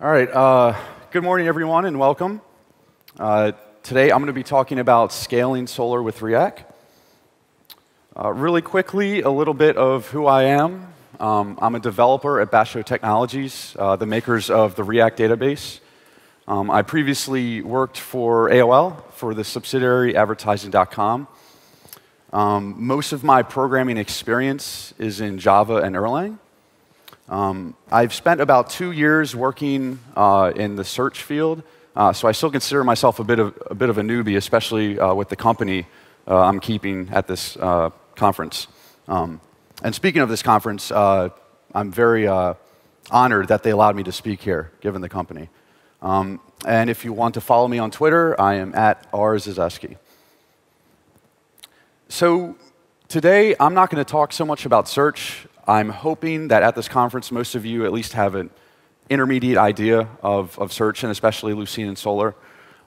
All right. Uh, good morning, everyone, and welcome. Uh, today, I'm going to be talking about scaling Solr with Riak. Uh, really quickly, a little bit of who I am. Um, I'm a developer at Basho Technologies, uh, the makers of the Riak database. Um, I previously worked for AOL for the subsidiary advertising.com. Um, most of my programming experience is in Java and Erlang. Um, I've spent about two years working uh, in the search field, uh, so I still consider myself a bit of a, bit of a newbie, especially uh, with the company uh, I'm keeping at this uh, conference. Um, and speaking of this conference, uh, I'm very honored that they allowed me to speak here, given the company. Um, and if you want to follow me on Twitter, I am at rzezeski. So today, I'm not going to talk so much about search. I'm hoping that at this conference, most of you at least have an intermediate idea of, of search, and especially Lucene and Solr.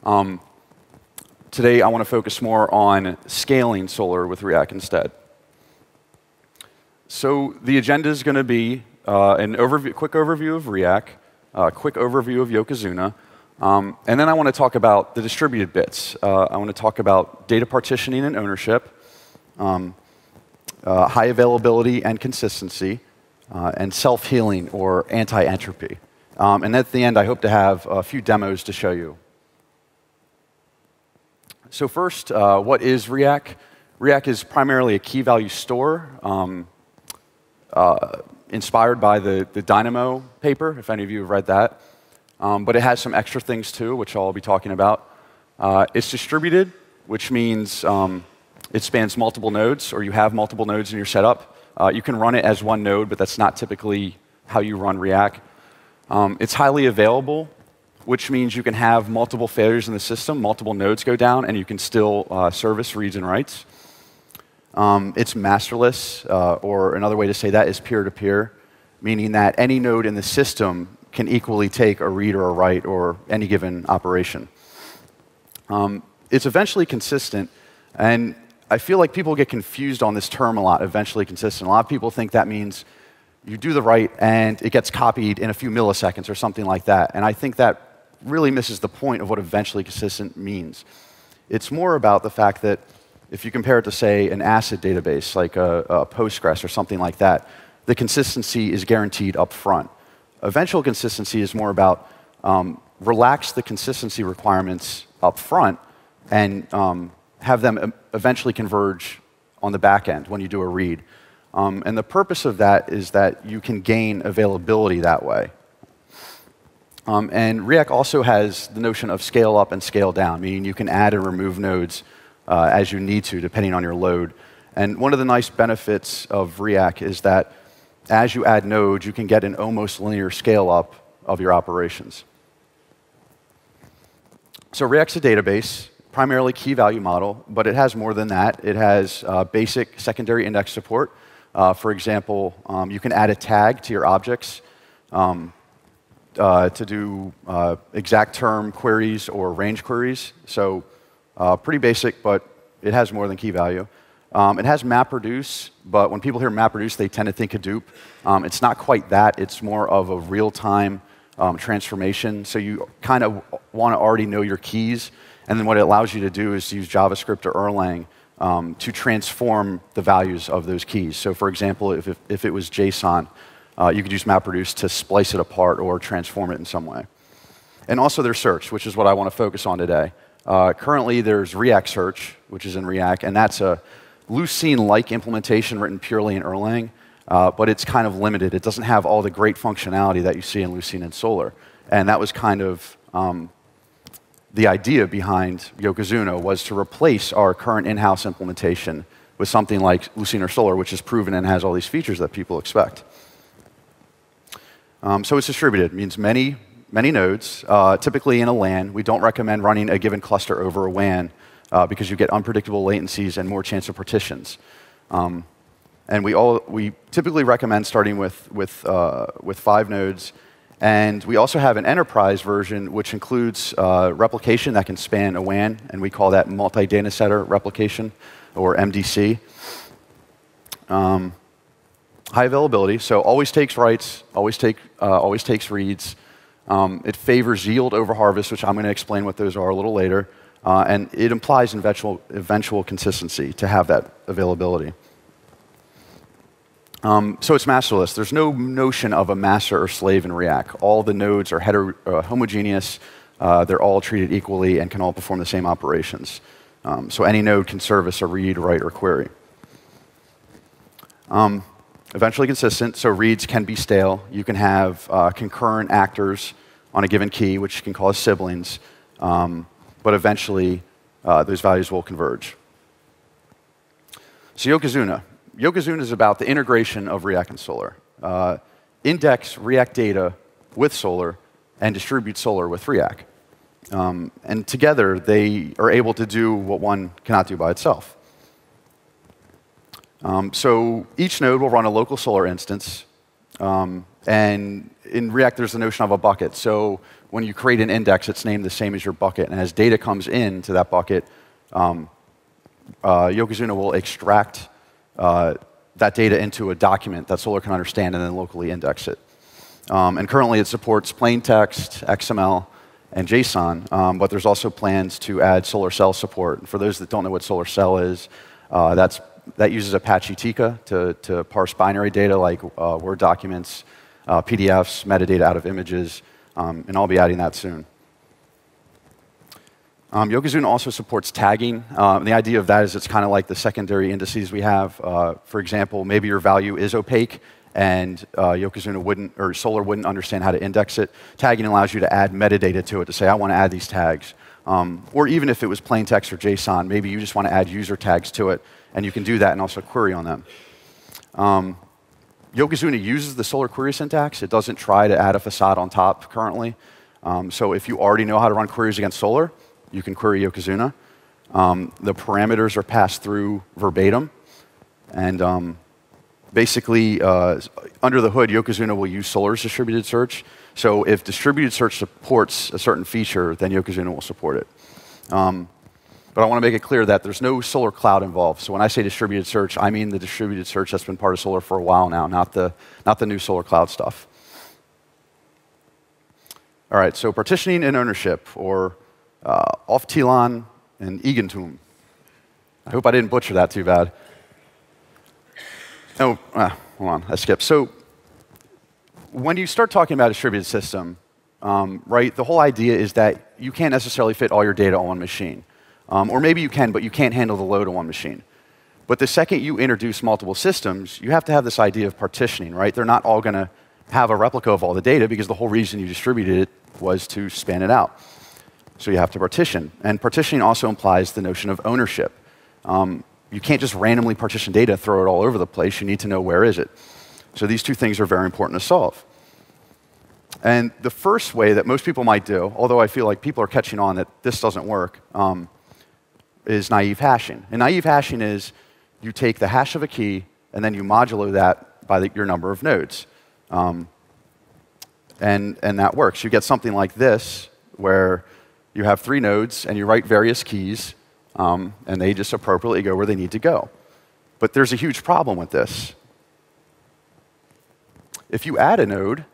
Um, today, I want to focus more on scaling Solr with Riak instead. So the agenda is going to be uh, an overview, quick overview of Riak, a quick overview of Yokozuna, um, and then I want to talk about the distributed bits. Uh, I want to talk about data partitioning and ownership, um, uh, high availability and consistency, uh, and self-healing or anti-entropy. Um, and at the end, I hope to have a few demos to show you. So first, uh, what is Riak? Riak is primarily a key value store um, uh, inspired by the, the Dynamo paper, if any of you have read that. Um, but it has some extra things too, which I'll be talking about. Uh, it's distributed, which means um, it spans multiple nodes, or you have multiple nodes in your setup. Uh, you can run it as one node, but that's not typically how you run Riak. Um, it's highly available, which means you can have multiple failures in the system, multiple nodes go down, and you can still uh, service reads and writes. Um, it's masterless, uh, or another way to say that is peer to peer, meaning that any node in the system can equally take a read or a write or any given operation. Um, it's eventually consistent, and I feel like people get confused on this term a lot, eventually consistent. A lot of people think that means you do the write and it gets copied in a few milliseconds or something like that. And I think that really misses the point of what eventually consistent means. It's more about the fact that if you compare it to, say, an ACID database like a, a Postgres or something like that, the consistency is guaranteed up front. Eventual consistency is more about um, relax the consistency requirements up front and um, have them eventually converge on the back end when you do a read. Um, and the purpose of that is that you can gain availability that way. Um, and Riak also has the notion of scale up and scale down, meaning you can add and remove nodes uh, as you need to, depending on your load. And one of the nice benefits of Riak is that as you add nodes, you can get an almost linear scale up of your operations. So Riak's a database primarily key value model, but it has more than that. It has uh, basic secondary index support. Uh, for example, um, you can add a tag to your objects um, uh, to do uh, exact term queries or range queries. So uh, pretty basic, but it has more than key value. Um, it has MapReduce, but when people hear MapReduce, they tend to think Hadoop. Um, it's not quite that. It's more of a real-time um, transformation. So you kind of want to already know your keys and then what it allows you to do is use JavaScript or Erlang um, to transform the values of those keys. So for example, if, if, if it was JSON, uh, you could use MapReduce to splice it apart or transform it in some way. And also there's search, which is what I want to focus on today. Uh, currently, there's Riak Search, which is in Riak, and that's a Lucene-like implementation written purely in Erlang, uh, but it's kind of limited. It doesn't have all the great functionality that you see in Lucene and Solr. And that was kind of um, the idea behind Yokozuna was to replace our current in-house implementation with something like Lucene or Solr, which is proven and has all these features that people expect. Um, so it's distributed. It means many, many nodes, uh, typically in a LAN. We don't recommend running a given cluster over a WAN uh, because you get unpredictable latencies and more chance of partitions. Um, and we, all, we typically recommend starting with, with, uh, with five nodes and we also have an enterprise version, which includes uh, replication that can span a WAN, and we call that multi-data center replication, or MDC. Um, high availability, so always takes writes, always, take, uh, always takes reads. Um, it favors yield over harvest, which I'm going to explain what those are a little later. Uh, and it implies eventual, eventual consistency to have that availability. Um, so it's masterless. There's no notion of a master or slave in Riak. All the nodes are uh, homogeneous. Uh, they're all treated equally and can all perform the same operations. Um, so any node can service a read, write, or query. Um, eventually consistent, so reads can be stale. You can have uh, concurrent actors on a given key, which can cause siblings, um, but eventually uh, those values will converge. So Yokozuna. Yokozuna is about the integration of Riak and Solr. Uh, index Riak data with Solr and distribute Solr with Riak. Um, and together, they are able to do what one cannot do by itself. Um, so each node will run a local Solr instance. Um, and in Riak, there's the notion of a bucket. So when you create an index, it's named the same as your bucket. And as data comes into that bucket, um, uh, Yokozuna will extract uh, that data into a document that Solr can understand and then locally index it. Um, and currently, it supports plain text, XML, and JSON, um, but there's also plans to add Solr Cell support. And for those that don't know what Solr Cell is, uh, that's that uses Apache Tika to, to parse binary data like uh, Word documents, uh, PDFs, metadata out of images, um, and I'll be adding that soon. Um, Yokozuna also supports tagging. Uh, the idea of that is it's kind of like the secondary indices we have. Uh, for example, maybe your value is opaque and uh, Yokozuna wouldn't, or Solr wouldn't understand how to index it. Tagging allows you to add metadata to it to say, I want to add these tags. Um, or even if it was plain text or JSON, maybe you just want to add user tags to it and you can do that and also query on them. Um, Yokozuna uses the Solr query syntax. It doesn't try to add a facade on top currently. Um, so if you already know how to run queries against Solr, you can query Yokozuna. Um, the parameters are passed through verbatim. And um, basically, uh, under the hood, Yokozuna will use Solr's distributed search. So if distributed search supports a certain feature, then Yokozuna will support it. Um, but I want to make it clear that there's no Solr cloud involved. So when I say distributed search, I mean the distributed search that's been part of Solr for a while now, not the, not the new Solr cloud stuff. All right, so partitioning and ownership, or uh, Aufteilung and Eigentum. I hope I didn't butcher that too bad. Oh, ah, hold on, I skipped. So when you start talking about a distributed system, um, right, the whole idea is that you can't necessarily fit all your data on one machine. Um, or maybe you can, but you can't handle the load on one machine. But the second you introduce multiple systems, you have to have this idea of partitioning, right? They're not all going to have a replica of all the data because the whole reason you distributed it was to span it out. So you have to partition. And partitioning also implies the notion of ownership. Um, you can't just randomly partition data, throw it all over the place. You need to know where is it. So these two things are very important to solve. And the first way that most people might do, although I feel like people are catching on that this doesn't work, um, is naive hashing. And naive hashing is you take the hash of a key and then you modulo that by the, your number of nodes. Um, and, and that works. You get something like this, where you have three nodes and you write various keys, um, and they just appropriately go where they need to go. But there's a huge problem with this. If you add a node,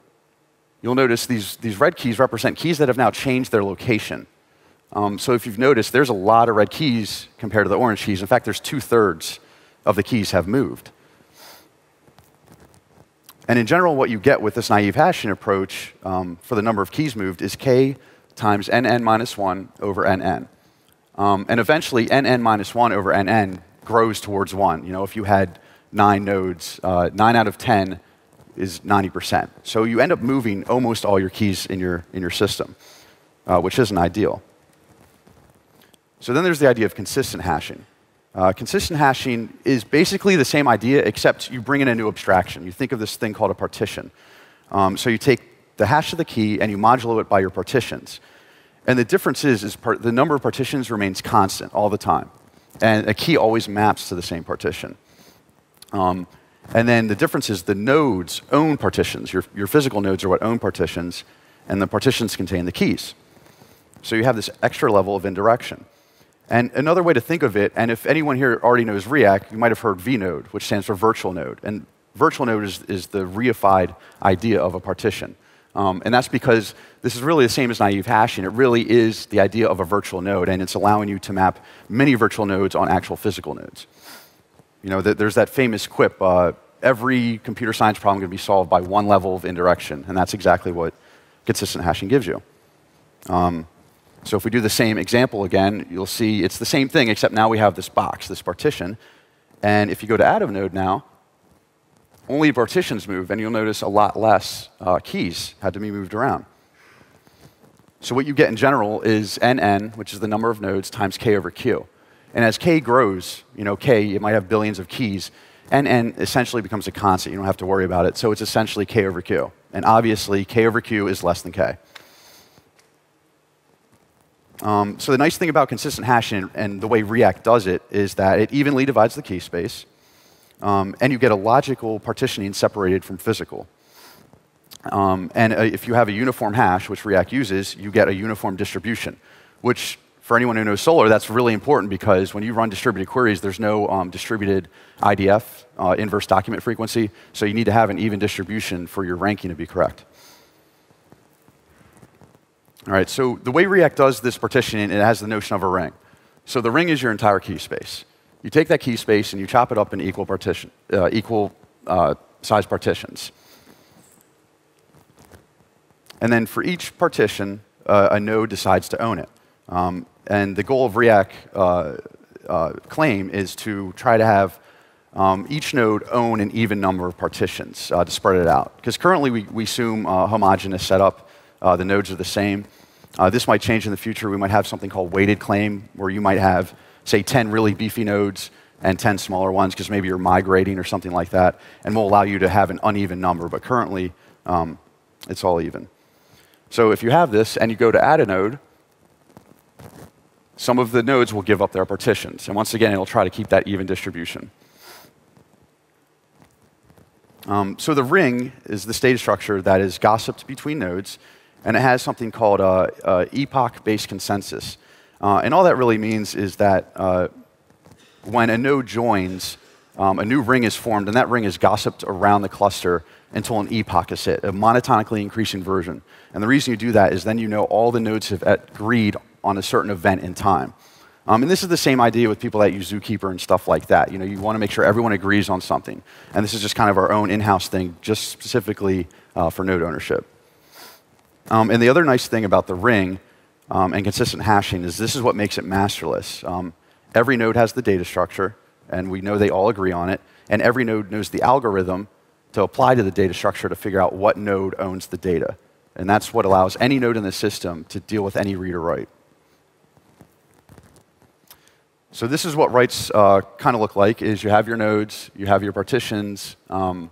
you'll notice these, these red keys represent keys that have now changed their location. Um, so if you've noticed, there's a lot of red keys compared to the orange keys. In fact, there's two thirds of the keys have moved. And in general, what you get with this naive hashing approach um, for the number of keys moved is k times nn minus 1 over nn. Um, and eventually, nn minus 1 over nn grows towards 1. You know, if you had nine nodes, uh, 9 out of 10 is 90%. So you end up moving almost all your keys in your, in your system, uh, which isn't ideal. So then there's the idea of consistent hashing. Uh, consistent hashing is basically the same idea, except you bring in a new abstraction. You think of this thing called a partition. Um, so you take the hash of the key and you modulo it by your partitions. And the difference is, is part, the number of partitions remains constant all the time. And a key always maps to the same partition. Um, and then the difference is the nodes own partitions. Your, your physical nodes are what own partitions, and the partitions contain the keys. So you have this extra level of indirection. And another way to think of it, and if anyone here already knows Riak, you might have heard vnode, which stands for virtual node. And virtual node is, is the reified idea of a partition. Um, and that's because this is really the same as naive hashing. It really is the idea of a virtual node, and it's allowing you to map many virtual nodes on actual physical nodes. You know, there's that famous quip, uh, every computer science problem can be solved by one level of indirection, and that's exactly what consistent hashing gives you. Um, so if we do the same example again, you'll see it's the same thing, except now we have this box, this partition. And if you go to add a node now, only partitions move, and you'll notice a lot less uh, keys had to be moved around. So what you get in general is nn, which is the number of nodes, times k over q. And as k grows, you know, k, you might have billions of keys, nn essentially becomes a constant. You don't have to worry about it. So it's essentially k over q. And obviously, k over q is less than k. Um, so the nice thing about consistent hashing and the way Riak does it is that it evenly divides the key space, um, and you get a logical partitioning separated from physical. Um, and uh, if you have a uniform hash, which Riak uses, you get a uniform distribution, which for anyone who knows Solr, that's really important because when you run distributed queries, there's no um, distributed IDF, uh, inverse document frequency, so you need to have an even distribution for your ranking to be correct. All right, so the way Riak does this partitioning, it has the notion of a ring. So the ring is your entire key space. You take that key space and you chop it up in equal, partition, uh, equal uh, size partitions. And then for each partition, uh, a node decides to own it. Um, and the goal of Riak uh, uh, claim is to try to have um, each node own an even number of partitions uh, to spread it out. Because currently we, we assume a homogeneous setup. The nodes are the same. This might change in the future. We might have something called weighted claim, where you might have, say, 10 really beefy nodes and 10 smaller ones, because maybe you're migrating or something like that, and we'll allow you to have an uneven number. But currently, um, it's all even. So if you have this and you go to add a node, some of the nodes will give up their partitions. And once again, it'll try to keep that even distribution. Um, so the ring is the data structure that is gossiped between nodes, and it has something called uh, uh, epoch-based consensus. Uh, and all that really means is that uh, when a node joins, um, a new ring is formed, and that ring is gossiped around the cluster until an epoch is hit, a monotonically increasing version. And the reason you do that is then you know all the nodes have agreed on a certain event in time. Um, and this is the same idea with people that use Zookeeper and stuff like that. You know, you want to make sure everyone agrees on something. And this is just kind of our own in-house thing, just specifically uh, for node ownership. Um, and the other nice thing about the ring um, and consistent hashing is this is what makes it masterless. Um, every node has the data structure, and we know they all agree on it. And every node knows the algorithm to apply to the data structure to figure out what node owns the data. And that's what allows any node in the system to deal with any read or write. So this is what writes uh, kind of look like, is you have your nodes, you have your partitions, um,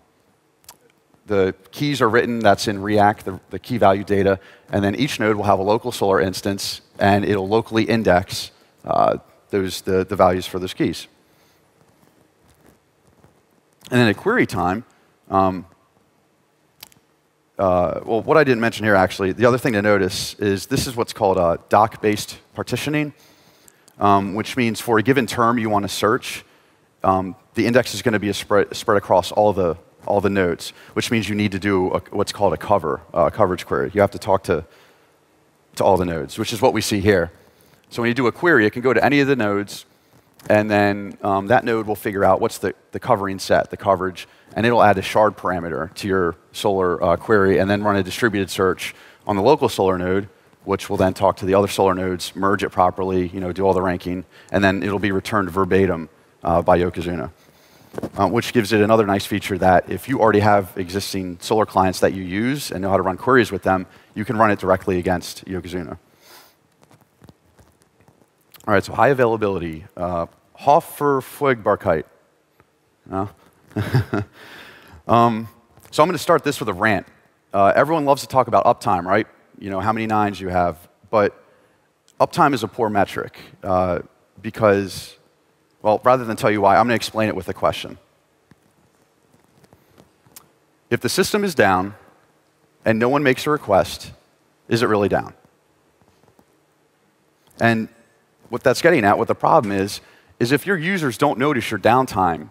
the keys are written, that's in Riak, the, the, key value data, and then each node will have a local Solr instance, and it'll locally index uh, those, the, the values for those keys. And then at query time, um, uh, well, what I didn't mention here actually, the other thing to notice is this is what's called a doc-based partitioning, um, which means for a given term you want to search, um, the index is going to be spread, spread across all the, all the nodes, which means you need to do a, what's called a cover, uh, coverage query. You have to talk to, to all the nodes, which is what we see here. So when you do a query, it can go to any of the nodes, and then um, that node will figure out what's the, the covering set, the coverage, and it'll add a shard parameter to your Solr uh, query, and then run a distributed search on the local Solr node, which will then talk to the other Solr nodes, merge it properly, you know, do all the ranking, and then it'll be returned verbatim uh, by Yokozuna uh, which gives it another nice feature that if you already have existing Solr clients that you use and know how to run queries with them, you can run it directly against Yokozuna. All right, so high availability. Uh, Hoferfeuchtbarkeit. No? um, so I'm going to start this with a rant. Uh, everyone loves to talk about uptime, right? You know, how many nines you have. But uptime is a poor metric uh, because well, rather than tell you why, I'm going to explain it with a question. If the system is down and no one makes a request, is it really down? And what that's getting at, what the problem is, is if your users don't notice your downtime,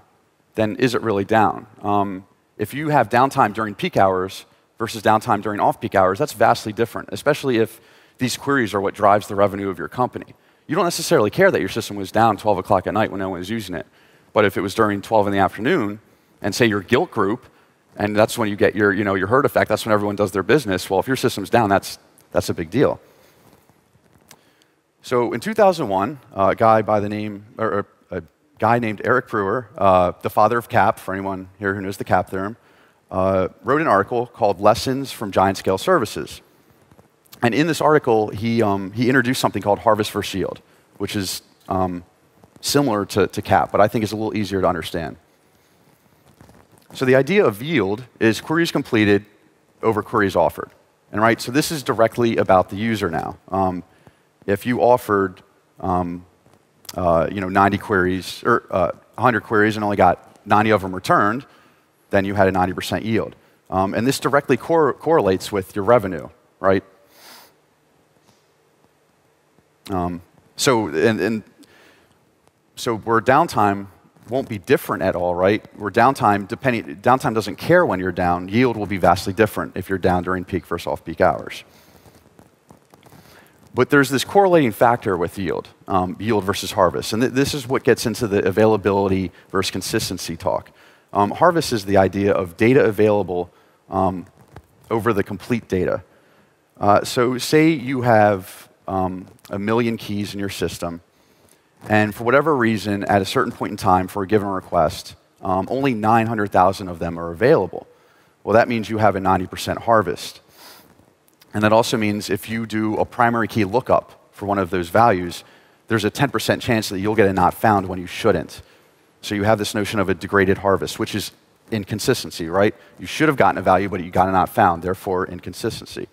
then is it really down? Um, if you have downtime during peak hours, versus downtime during off peak hours, that's vastly different, especially if these queries are what drives the revenue of your company. You don't necessarily care that your system was down 12 o'clock at night when no one was using it. But if it was during 12 in the afternoon, and say your Gilt Groupe, and that's when you get your, you know, your herd effect, that's when everyone does their business, well, if your system's down, that's, that's a big deal. So in 2001, uh, a guy by the name, or a guy named Eric Brewer, uh, the father of CAP, for anyone here who knows the CAP theorem, uh, wrote an article called Lessons from Giant Scale Services. And in this article, he, um, he introduced something called harvest versus yield, which is um, similar to, to CAP, but I think is a little easier to understand. So the idea of yield is queries completed over queries offered. And right, so this is directly about the user now. Um, if you offered, um, uh, you know, 90 queries or uh, 100 queries and only got 90 of them returned, then you had a 90% yield. Um, and this directly cor correlates with your revenue, right? Um, so, and, and so where downtime won't be different at all, right? Where downtime, depending, downtime doesn't care when you're down. Yield will be vastly different if you're down during peak versus off-peak hours. But there's this correlating factor with yield, um, yield versus harvest. And th this is what gets into the availability versus consistency talk. Um, harvest is the idea of data available um, over the complete data. Uh, so say you have um, a million keys in your system, and for whatever reason, at a certain point in time for a given request, um, only 900,000 of them are available. Well, that means you have a 90% harvest. And that also means if you do a primary key lookup for one of those values, there's a 10% chance that you'll get a not found when you shouldn't. So you have this notion of a degraded harvest, which is inconsistency, right? You should have gotten a value, but you got a not found, therefore inconsistency.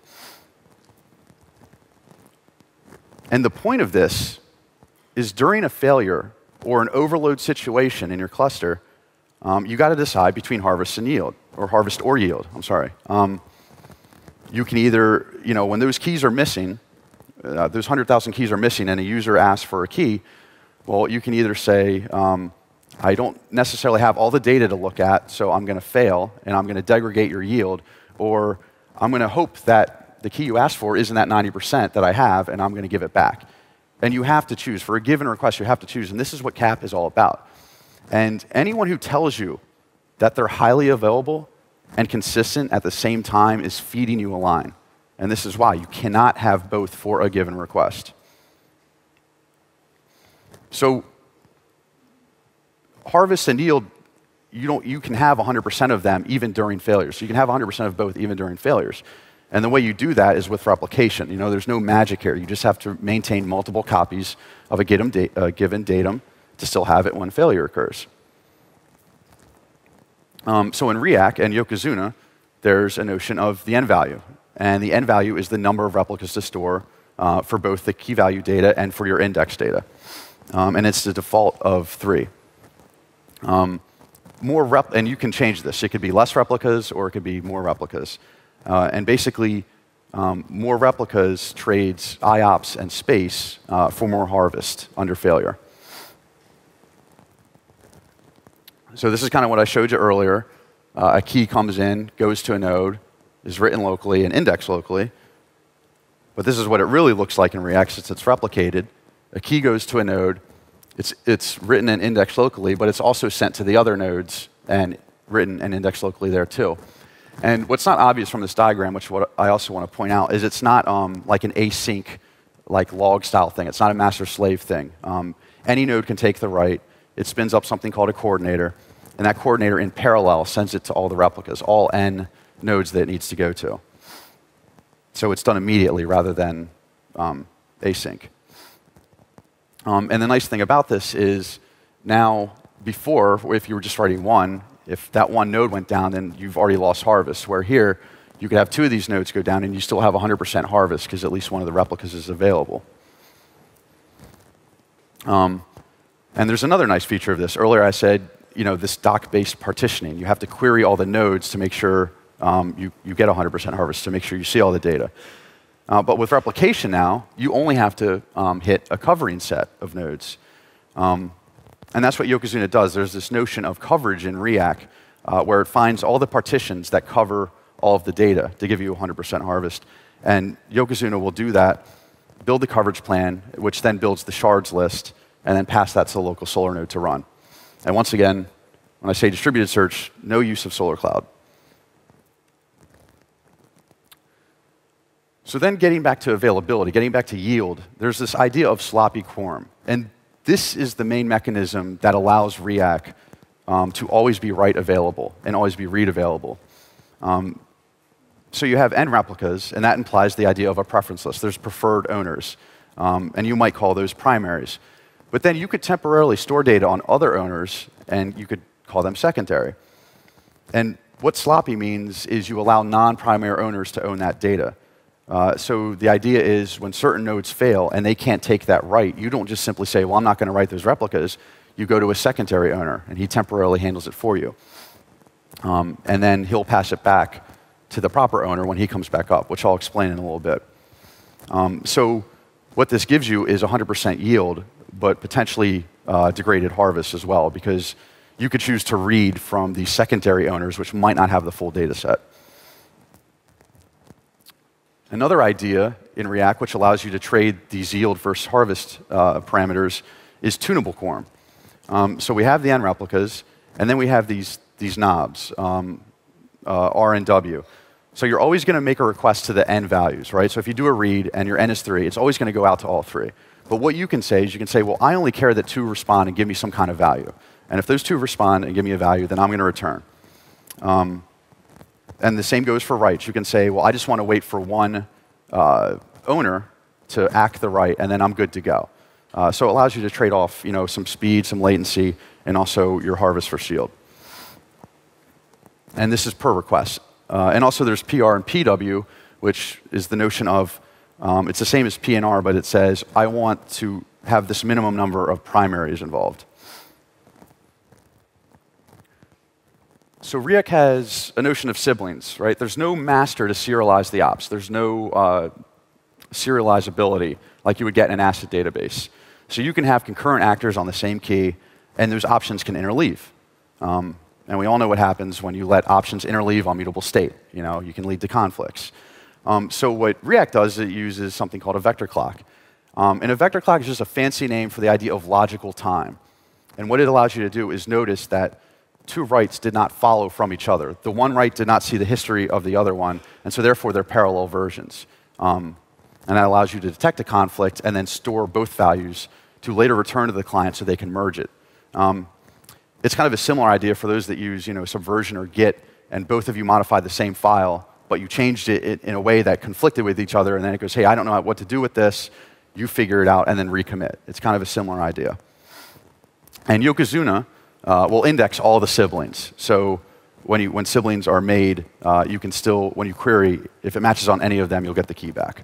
And the point of this is during a failure or an overload situation in your cluster, um, you got to decide between harvest and yield, or harvest or yield, I'm sorry. Um, you can either, you know, when those keys are missing, uh, those 100,000 keys are missing, and a user asks for a key, well, you can either say, um, I don't necessarily have all the data to look at, so I'm going to fail, and I'm going to degrade your yield, or I'm going to hope that the key you asked for isn't that 90% that I have, and I'm going to give it back. And you have to choose. For a given request, you have to choose. And this is what CAP is all about. And anyone who tells you that they're highly available and consistent at the same time is feeding you a line. And this is why you cannot have both for a given request. So, harvest and yield, you, don't, you can have 100% of them even during failures. So you can have 100% of both even during failures. And the way you do that is with replication. You know, there's no magic here. You just have to maintain multiple copies of a given, da given datum to still have it when failure occurs. Um, so in Riak and Yokozuna, there's a notion of the n value. And the n value is the number of replicas to store uh, for both the key value data and for your index data. Um, and it's the default of three. Um, more rep and you can change this. It could be less replicas or it could be more replicas. Uh, and basically, um, more replicas trades IOPS and space uh, for more harvest under failure. So this is kind of what I showed you earlier. Uh, a key comes in, goes to a node, is written locally and indexed locally. But this is what it really looks like in Riak since it's replicated. A key goes to a node, it's, it's written and indexed locally, but it's also sent to the other nodes and written and indexed locally there too. And what's not obvious from this diagram, which what I also want to point out, is it's not um, like an async, like log style thing. It's not a master slave thing. Um, any node can take the write. It spins up something called a coordinator, and that coordinator in parallel sends it to all the replicas, all n nodes that it needs to go to. So it's done immediately rather than um, async. Um, and the nice thing about this is now, before, if you were just writing one, if that one node went down, then you've already lost harvest. Where here, you could have two of these nodes go down and you still have 100% harvest because at least one of the replicas is available. Um, and there's another nice feature of this. Earlier I said, you know, this doc-based partitioning. You have to query all the nodes to make sure um, you, you get 100% harvest, to make sure you see all the data. Uh, but with replication now, you only have to um, hit a covering set of nodes. Um, and that's what Yokozuna does. There's this notion of coverage in Riak uh, where it finds all the partitions that cover all of the data to give you 100% harvest. And Yokozuna will do that, build the coverage plan, which then builds the shards list, and then pass that to the local Solr node to run. And once again, when I say distributed search, no use of Solr Cloud. So then getting back to availability, getting back to yield, there's this idea of sloppy quorum. And this is the main mechanism that allows Riak um, to always be write available and always be read available. Um, so you have n replicas, and that implies the idea of a preference list. There's preferred owners, um, and you might call those primaries. But then you could temporarily store data on other owners, and you could call them secondary. And what sloppy means is you allow non-primary owners to own that data. Uh, so the idea is when certain nodes fail and they can't take that write, you don't just simply say, well, I'm not going to write those replicas. You go to a secondary owner, and he temporarily handles it for you. Um, and then he'll pass it back to the proper owner when he comes back up, which I'll explain in a little bit. Um, so what this gives you is 100% yield, but potentially uh, degraded harvest as well, because you could choose to read from the secondary owners, which might not have the full data set. Another idea in Riak, which allows you to trade these yield versus harvest uh, parameters, is tunable quorum. Um, so we have the n replicas, and then we have these, these knobs, um, uh, R and W. So you're always going to make a request to the n values, right? So if you do a read and your n is 3, it's always going to go out to all three. But what you can say is you can say, well, I only care that two respond and give me some kind of value. And if those two respond and give me a value, then I'm going to return. Um, and the same goes for rights. You can say, well, I just want to wait for one uh, owner to act the right, and then I'm good to go. Uh, so it allows you to trade off you know, some speed, some latency, and also your harvest for shield. And this is per request. Uh, and also there's PR and PW, which is the notion of, um, it's the same as PNR, but it says, I want to have this minimum number of primaries involved. So Riak has a notion of siblings, right? There's no master to serialize the ops. There's no uh, serializability like you would get in an ACID database. So you can have concurrent actors on the same key, and those options can interleave. Um, and we all know what happens when you let options interleave on mutable state. You know, you can lead to conflicts. Um, so what Riak does, is it uses something called a vector clock. Um, and a vector clock is just a fancy name for the idea of logical time. And what it allows you to do is notice that two writes did not follow from each other. The one write did not see the history of the other one, and so therefore they're parallel versions. Um, and that allows you to detect a conflict and then store both values to later return to the client so they can merge it. Um, it's kind of a similar idea for those that use you know, Subversion or Git, and both of you modified the same file, but you changed it in a way that conflicted with each other, and then it goes, hey, I don't know what to do with this. You figure it out and then recommit. It's kind of a similar idea. And Yokozuna, uh, will index all the siblings. So when, you, when siblings are made, uh, you can still, when you query, if it matches on any of them, you'll get the key back.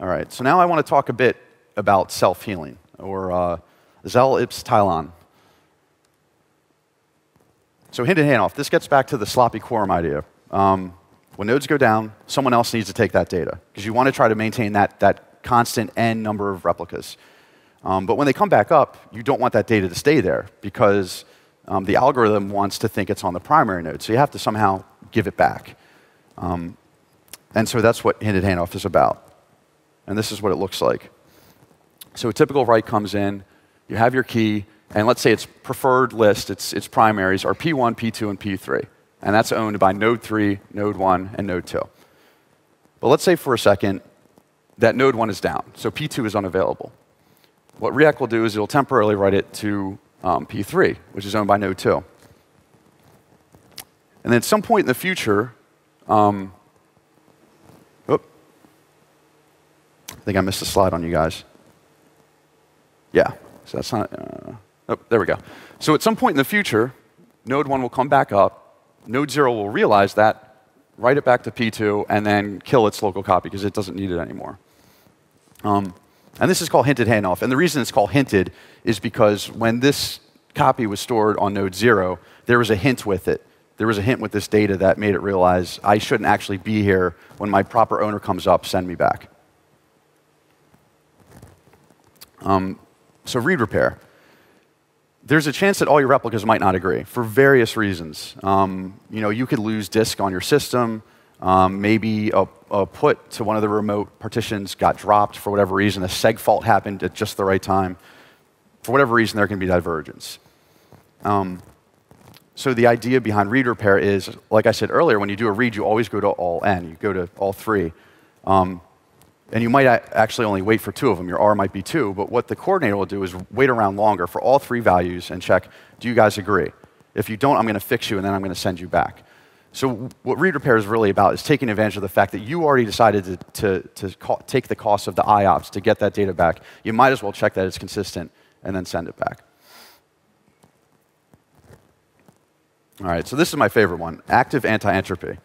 All right, so now I want to talk a bit about self healing, or uh, Zel Ips Tylon. So, hand, off this gets back to the sloppy quorum idea. Um, when nodes go down, someone else needs to take that data, because you want to try to maintain that, that constant n number of replicas. Um, but when they come back up, you don't want that data to stay there because um, the algorithm wants to think it's on the primary node. So you have to somehow give it back. Um, and so that's what hinted handoff is about. And this is what it looks like. So a typical write comes in, you have your key, and let's say its preferred list, its, its primaries are P1, P2, and P3. And that's owned by node 3, node 1, and node 2. But let's say for a second that node 1 is down, so P2 is unavailable what Riak will do is it'll temporarily write it to um, P3, which is owned by Node 2. And then at some point in the future, um, I think I missed a slide on you guys. Yeah, so that's not, uh, oh, there we go. So at some point in the future, Node 1 will come back up, Node 0 will realize that, write it back to P2, and then kill its local copy because it doesn't need it anymore. Um, and this is called hinted handoff. And the reason it's called hinted is because when this copy was stored on node 0, there was a hint with it. There was a hint with this data that made it realize I shouldn't actually be here. When my proper owner comes up, send me back. Um, so read repair. there's a chance that all your replicas might not agree for various reasons. Um, you know, you could lose disk on your system. Um, maybe a, a, put to one of the remote partitions got dropped for whatever reason. A seg fault happened at just the right time. For whatever reason, there can be divergence. Um, so the idea behind read repair is, like I said earlier, when you do a read, you always go to all n. You go to all three. Um, and you might actually only wait for two of them. Your R might be two, but what the coordinator will do is wait around longer for all three values and check, do you guys agree? If you don't, I'm going to fix you and then I'm going to send you back. So what read repair is really about is taking advantage of the fact that you already decided to, to, to take the cost of the IOPS to get that data back. You might as well check that it's consistent and then send it back. All right, so this is my favorite one, active anti-entropy.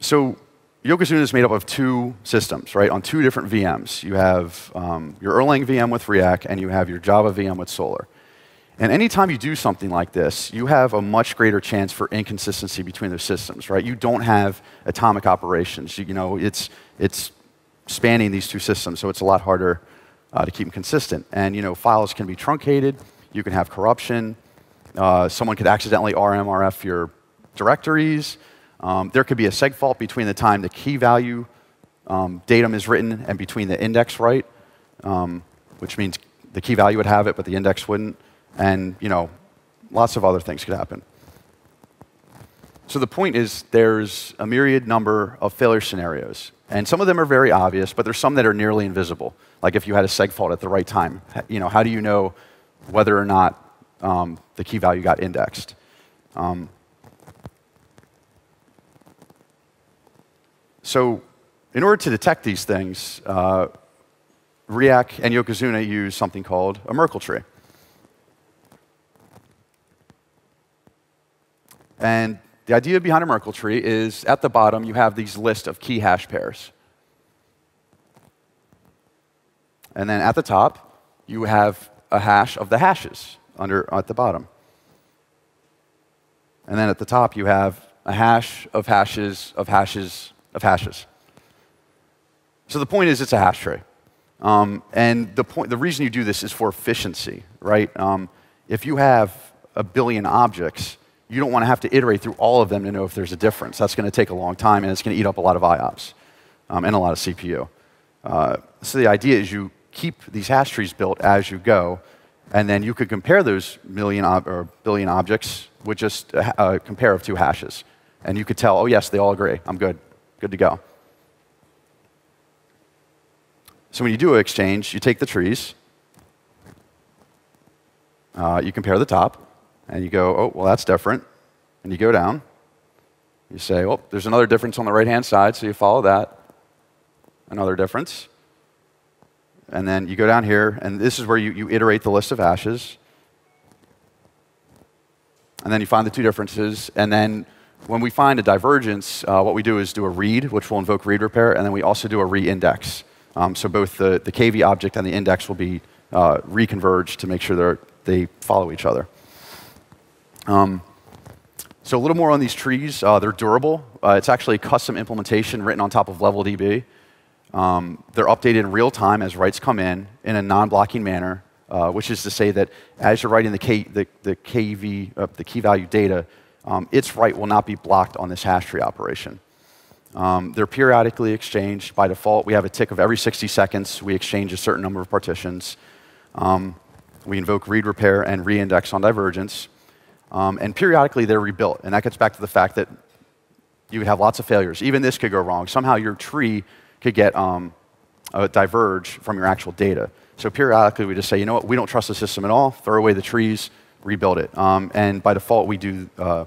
So Yokozuna is made up of two systems, right, on two different VMs. You have um, your Erlang VM with Riak, and you have your Java VM with Solr. And anytime you do something like this, you have a much greater chance for inconsistency between those systems, right? You don't have atomic operations. You, you know, it's, it's spanning these two systems, so it's a lot harder uh, to keep them consistent. And, you know, files can be truncated. You can have corruption. Uh, someone could accidentally RMRF your directories. Um, there could be a seg fault between the time the key value um, datum is written and between the index write, um, which means the key value would have it, but the index wouldn't. And, you know, lots of other things could happen. So the point is there's a myriad number of failure scenarios. And some of them are very obvious, but there's some that are nearly invisible. Like if you had a seg fault at the right time, you know, how do you know whether or not um, the key value got indexed? Um, So in order to detect these things, uh, Riak and Yokozuna use something called a Merkle tree. And the idea behind a Merkle tree is at the bottom you have these list of key hash pairs. And then at the top you have a hash of the hashes under at the bottom. And then at the top you have a hash of hashes of hashes of hashes. So the point is, it's a hash tree. Um, and the, point, the reason you do this is for efficiency, right? Um, if you have a billion objects, you don't want to have to iterate through all of them to know if there's a difference. That's going to take a long time, and it's going to eat up a lot of IOPS um, and a lot of CPU. Uh, so the idea is you keep these hash trees built as you go, and then you could compare those million or billion objects with just a, a compare of two hashes. And you could tell, oh, yes, they all agree. I'm good. Good to go. So when you do an exchange, you take the trees, uh, you compare the top, and you go, oh, well, that's different. And you go down. You say, oh, there's another difference on the right hand side, so you follow that. Another difference. And then you go down here, and this is where you, you iterate the list of hashes. And then you find the two differences, and then when we find a divergence, uh, what we do is do a read, which will invoke read repair, and then we also do a reindex. Um, so both the, the KV object and the index will be uh, reconverged to make sure they follow each other. Um, so a little more on these trees. Uh, they're durable. Uh, it's actually a custom implementation written on top of LevelDB. Um, they're updated in real time as writes come in in a non-blocking manner, uh, which is to say that as you're writing the, K, the, the KV, uh, the key value data, um, its write will not be blocked on this hash tree operation. Um, they're periodically exchanged. By default, we have a tick of every 60 seconds. We exchange a certain number of partitions. Um, we invoke read repair and reindex on divergence. Um, and periodically, they're rebuilt. And that gets back to the fact that you would have lots of failures. Even this could go wrong. Somehow your tree could get um, uh, diverge from your actual data. So periodically, we just say, you know what, we don't trust the system at all. Throw away the trees, rebuild it. Um, and by default, we do uh,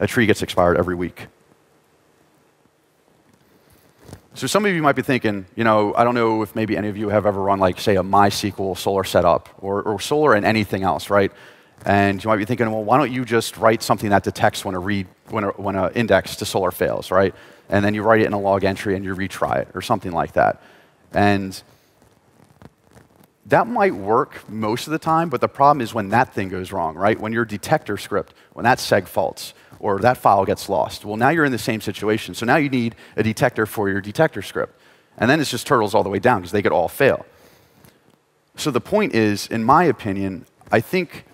a tree gets expired every week. So some of you might be thinking, you know, I don't know if maybe any of you have ever run like, say, a MySQL Solr setup or, or Solr and anything else, right? And you might be thinking, well, why don't you just write something that detects when a read, when a, when an index to Solr fails, right? And then you write it in a log entry and you retry it or something like that. And that might work most of the time, but the problem is when that thing goes wrong, right? When your detector script, when that seg faults, or that file gets lost. Well, now you're in the same situation. So now you need a detector for your detector script. And then it's just turtles all the way down because they could all fail. So the point is, in my opinion, I think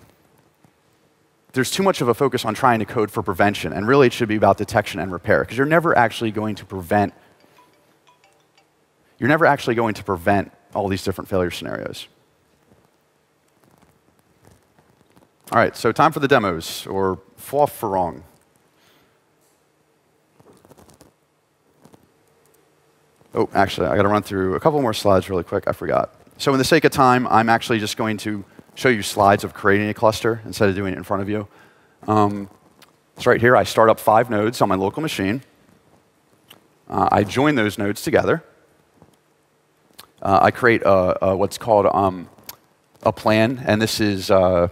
there's too much of a focus on trying to code for prevention, and really it should be about detection and repair, because you're never actually going to prevent you're never actually going to prevent all these different failure scenarios. All right, so time for the demos, or fluff for wrong. Oh, actually, I got to run through a couple more slides really quick. I forgot. So, in the sake of time, I'm actually just going to show you slides of creating a cluster instead of doing it in front of you. Um, so, right here, I start up five nodes on my local machine. Uh, I join those nodes together. Uh, I create a, a what's called um, a plan, and this is uh,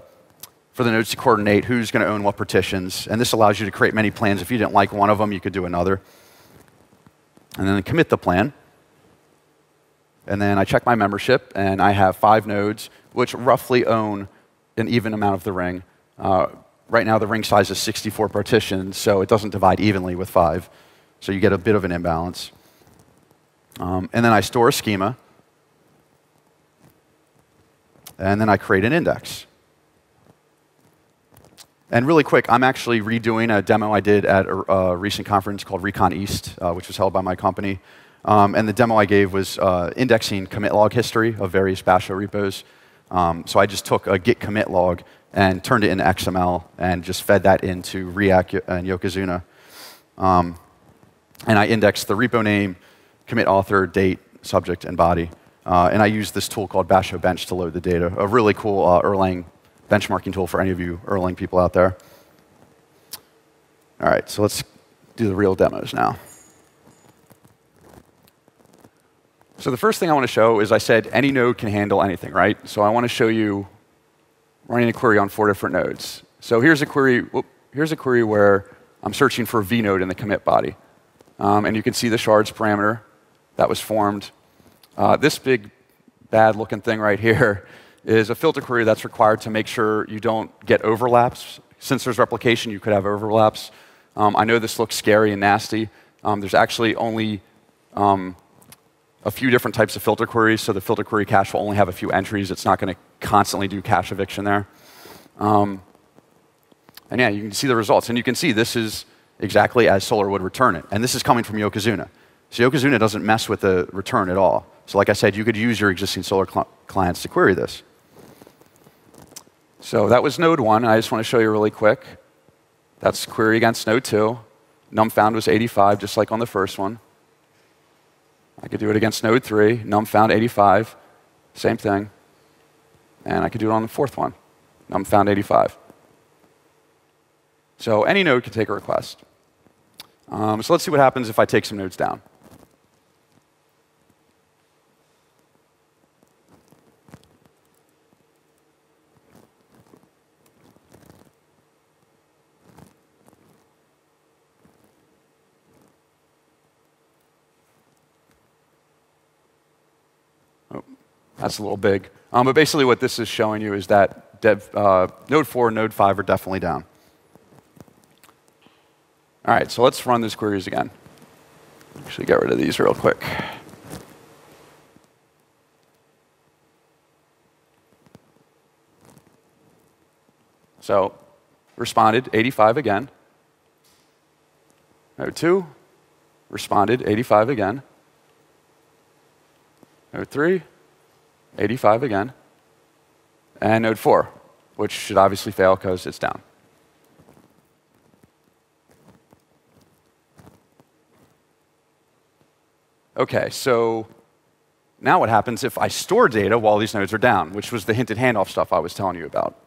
for the nodes to coordinate who's going to own what partitions. And this allows you to create many plans. If you didn't like one of them, you could do another and then commit the plan. And then I check my membership, and I have five nodes, which roughly own an even amount of the ring. Uh, right now, the ring size is 64 partitions, so it doesn't divide evenly with five. So you get a bit of an imbalance. Um, and then I store a schema. And then I create an index. And really quick, I'm actually redoing a demo I did at a, a recent conference called RICON East, uh, which was held by my company. Um, and the demo I gave was uh, indexing commit log history of various Basho repos. Um, so I just took a git commit log and turned it into XML and just fed that into Riak and Yokozuna. Um, and I indexed the repo name, commit author, date, subject, and body. Uh, and I used this tool called Basho Bench to load the data, a really cool uh, Erlang benchmarking tool for any of you Erlang people out there. All right, so let's do the real demos now. So the first thing I want to show is I said any node can handle anything, right? So I want to show you running a query on four different nodes. So here's a query, whoop, here's a query where I'm searching for a vnode in the commit body. Um, and you can see the shards parameter that was formed. Uh, this big bad looking thing right here is a filter query that's required to make sure you don't get overlaps. Since there's replication, you could have overlaps. Um, I know this looks scary and nasty. Um, there's actually only um, a few different types of filter queries, so the filter query cache will only have a few entries. It's not going to constantly do cache eviction there. Um, and yeah, you can see the results. And you can see this is exactly as Solr would return it. And this is coming from Yokozuna. So Yokozuna doesn't mess with the return at all. So like I said, you could use your existing Solr cl clients to query this. So that was node one. I just want to show you really quick. That's query against node two. Num found was 85, just like on the first one. I could do it against node three. Num found 85, same thing. And I could do it on the fourth one. Num found 85. So any node can take a request. Um, so let's see what happens if I take some nodes down. That's a little big. Um, but basically, what this is showing you is that dev, uh, Node 4 and Node 5 are definitely down. All right, so let's run these queries again. Actually, get rid of these real quick. So, responded 85 again. Node 2, responded 85 again. Node 3, 85 again, and node 4, which should obviously fail because it's down. Okay, so now what happens if I store data while these nodes are down, which was the hinted handoff stuff I was telling you about.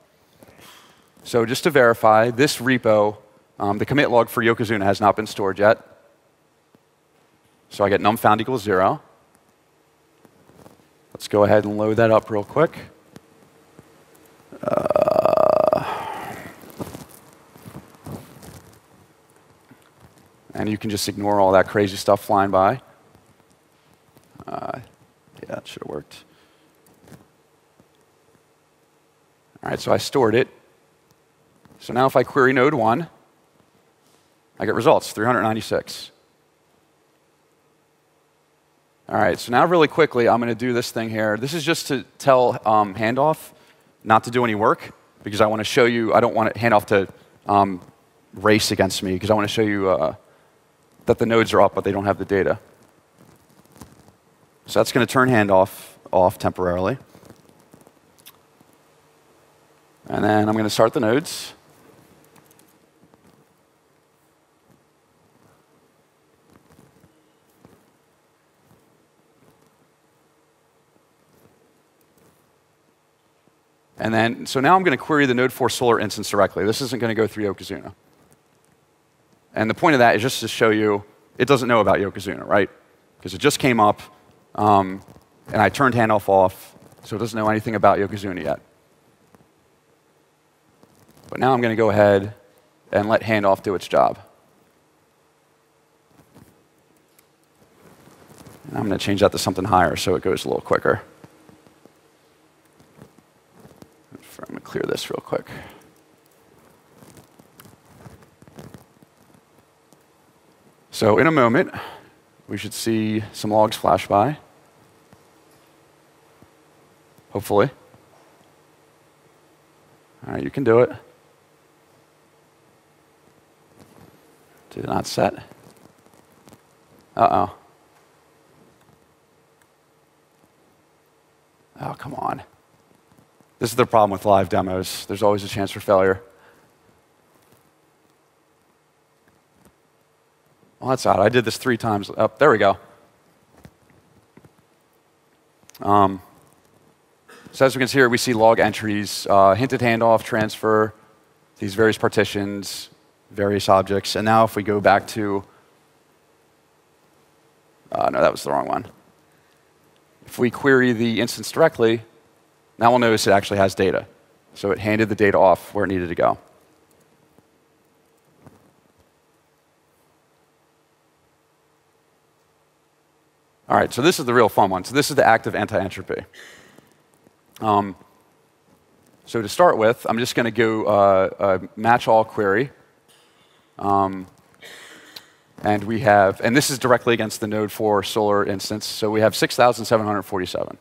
So just to verify, this repo, um, the commit log for Yokozuna has not been stored yet. So I get num found equals 0. Let's go ahead and load that up real quick. Uh, and you can just ignore all that crazy stuff flying by. Uh, yeah, that should have worked. All right, so I stored it. So now if I query node 1, I get results, 396. All right, so now really quickly, I'm going to do this thing here. This is just to tell um, handoff not to do any work because I want to show you, I don't want handoff to um, race against me because I want to show you uh, that the nodes are up, but they don't have the data. So that's going to turn handoff off temporarily. And then I'm going to start the nodes. And then, so now I'm going to query the Node 4 Solr instance directly. This isn't going to go through Yokozuna. And the point of that is just to show you it doesn't know about Yokozuna, right? Because it just came up, um, and I turned handoff off, so it doesn't know anything about Yokozuna yet. But now I'm going to go ahead and let handoff do its job. And I'm going to change that to something higher so it goes a little quicker. I'm going to clear this real quick. So in a moment, we should see some logs flash by. Hopefully. All right, you can do it. Did not set? Uh-oh. Oh, come on. This is the problem with live demos. There's always a chance for failure. Well, that's odd. I did this three times. Oh, there we go. Um, so as we can see here, we see log entries, uh, hinted handoff, transfer, these various partitions, various objects. And now if we go back to, uh, no, that was the wrong one. If we query the instance directly, now we'll notice it actually has data. So it handed the data off where it needed to go. All right, so this is the real fun one. So this is the active anti-entropy. Um, so to start with, I'm just going to go uh, match all query. Um, and we have, and this is directly against the Node 4 Solr instance. So we have 6,747.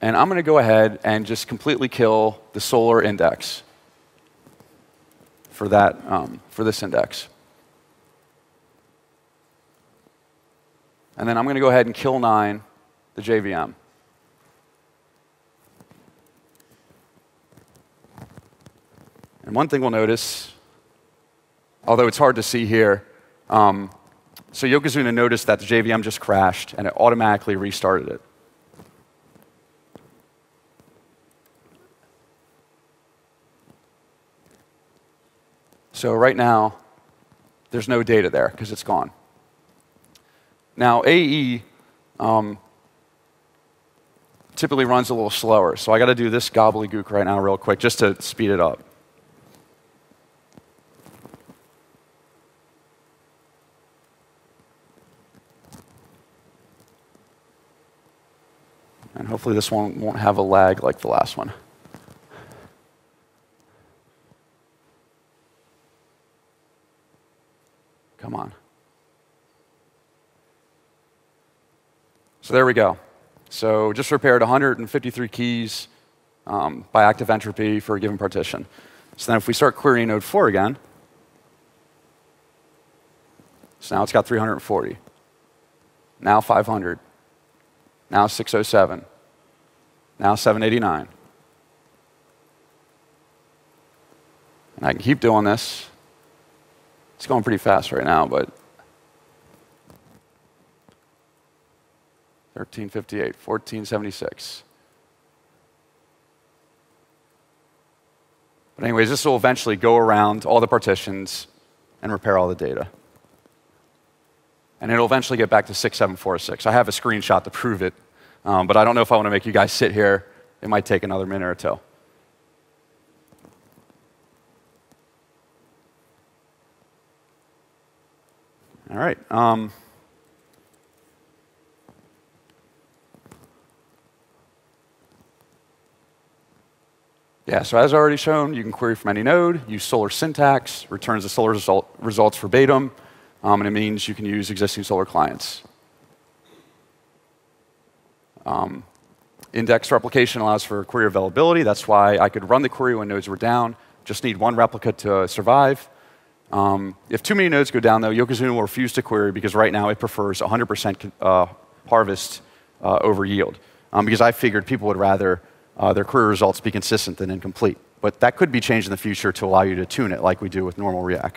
And I'm going to go ahead and just completely kill the Solr index for, that, um, for this index. And then I'm going to go ahead and kill 9, the JVM. And one thing we'll notice, although it's hard to see here, um, so Yokozuna noticed that the JVM just crashed and it automatically restarted it. So right now, there's no data there because it's gone. Now, AE um, typically runs a little slower, so I got to do this gobbledygook right now real quick just to speed it up. And hopefully this one won't have a lag like the last one. Come on. So there we go. So just repaired 153 keys um, by active entropy for a given partition. So then if we start querying node 4 again, so now it's got 340. Now 500. Now 607. Now 789. And I can keep doing this it's going pretty fast right now, but 1358, 1476. But anyways, this will eventually go around all the partitions and repair all the data. And it'll eventually get back to 6746. I have a screenshot to prove it, um, but I don't know if I want to make you guys sit here. It might take another minute or two. All right. Um, yeah, so as already shown, you can query from any node, use Solr syntax, returns the Solr result, results verbatim, um, and it means you can use existing Solr clients. Um, Index replication allows for query availability. That's why I could run the query when nodes were down. Just need one replica to survive. Um, if too many nodes go down, though, Yokozuna will refuse to query because right now it prefers 100% uh, harvest uh, over yield. Um, because I figured people would rather uh, their query results be consistent than incomplete. But that could be changed in the future to allow you to tune it like we do with normal Riak.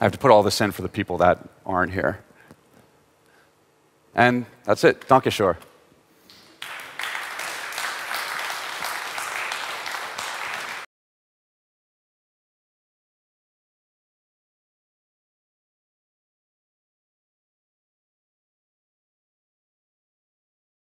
I have to put all this in for the people that aren't here. And that's it. Dankeshwar.